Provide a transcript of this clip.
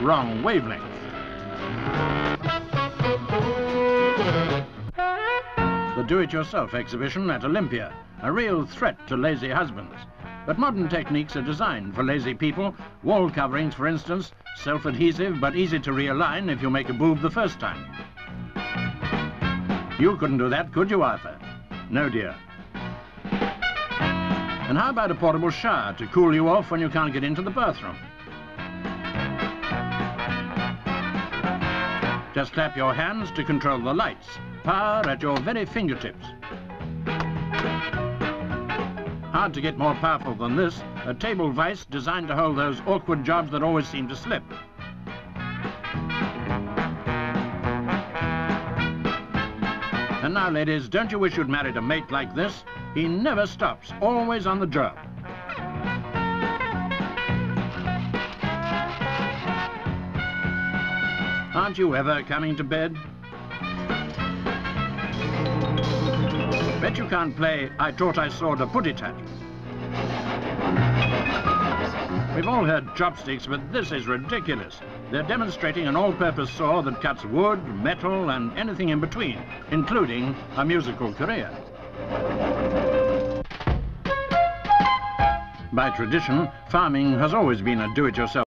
wrong wavelength. The do-it-yourself exhibition at Olympia, a real threat to lazy husbands. But modern techniques are designed for lazy people. Wall coverings, for instance, self-adhesive but easy to realign if you make a boob the first time. You couldn't do that, could you, Arthur? No, dear. And how about a portable shower to cool you off when you can't get into the bathroom? Just clap your hands to control the lights. Power at your very fingertips. Hard to get more powerful than this, a table vise designed to hold those awkward jobs that always seem to slip. And now, ladies, don't you wish you'd married a mate like this? He never stops, always on the job. Aren't you ever coming to bed? Bet you can't play I Thought I Saw the Putty Tat. We've all heard chopsticks, but this is ridiculous. They're demonstrating an all-purpose saw that cuts wood, metal, and anything in between, including a musical career. By tradition, farming has always been a do-it-yourself